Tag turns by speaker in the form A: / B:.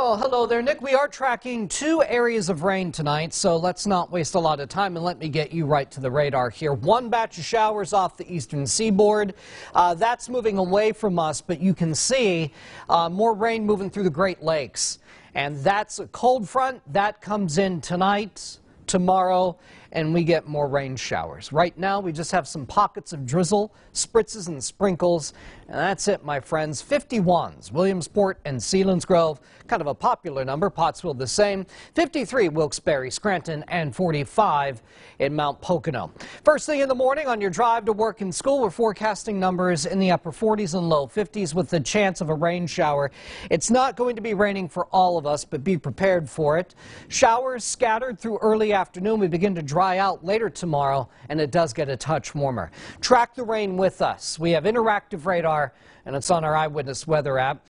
A: Oh, hello there, Nick. We are tracking two areas of rain tonight, so let's not waste a lot of time and let me get you right to the radar here. One batch of showers off the eastern seaboard. Uh, that's moving away from us, but you can see uh, more rain moving through the Great Lakes. And that's a cold front that comes in tonight tomorrow and we get more rain showers. Right now, we just have some pockets of drizzle, spritzes and sprinkles, and that's it, my friends. 51s, Williamsport and Selinsgrove, kind of a popular number. Pottsville the same. 53, Wilkes-Barre, Scranton, and 45 in Mount Pocono. First thing in the morning on your drive to work and school, we're forecasting numbers in the upper 40s and low 50s with the chance of a rain shower. It's not going to be raining for all of us, but be prepared for it. Showers scattered through early afternoon. We begin to dry out later tomorrow, and it does get a touch warmer. Track the rain with us. We have interactive radar, and it's on our Eyewitness Weather app.